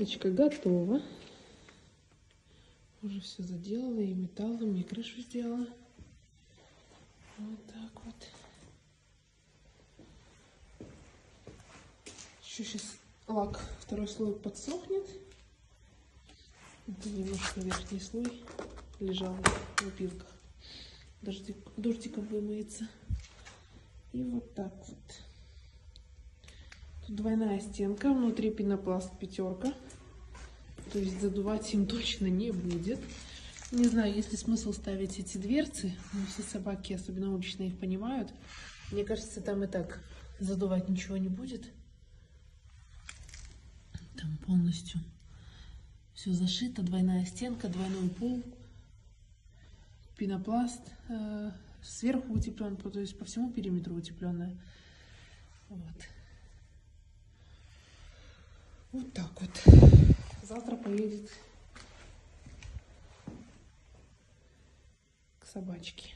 Плиточка готова. Уже все заделала и металлом, и крышу сделала. Вот так вот. Еще сейчас лак, второй слой подсохнет. Это немножко верхний слой лежал в опилках. Дождик, дождиком вымоется. И вот так вот. Двойная стенка, внутри пенопласт пятерка. То есть задувать им точно не будет. Не знаю, есть ли смысл ставить эти дверцы. Но все собаки, особенно уличные, их понимают. Мне кажется, там и так задувать ничего не будет. Там полностью все зашито. Двойная стенка, двойной пол. Пенопласт. Э, сверху утеплен, то есть по всему периметру утепленная. Вот. Вот так вот. Завтра поедет к собачке.